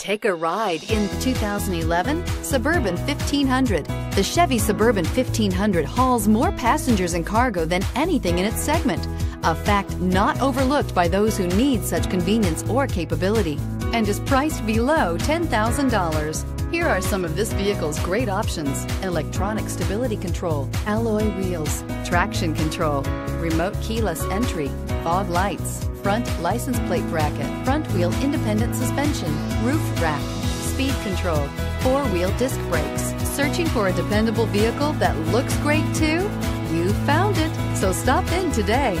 Take a ride in the 2011 Suburban 1500. The Chevy Suburban 1500 hauls more passengers and cargo than anything in its segment, a fact not overlooked by those who need such convenience or capability, and is priced below $10,000. Here are some of this vehicle's great options. Electronic stability control, alloy wheels, traction control, remote keyless entry, fog lights, front license plate bracket, front wheel independent suspension, roof rack, speed control, four wheel disc brakes. Searching for a dependable vehicle that looks great too? You found it, so stop in today.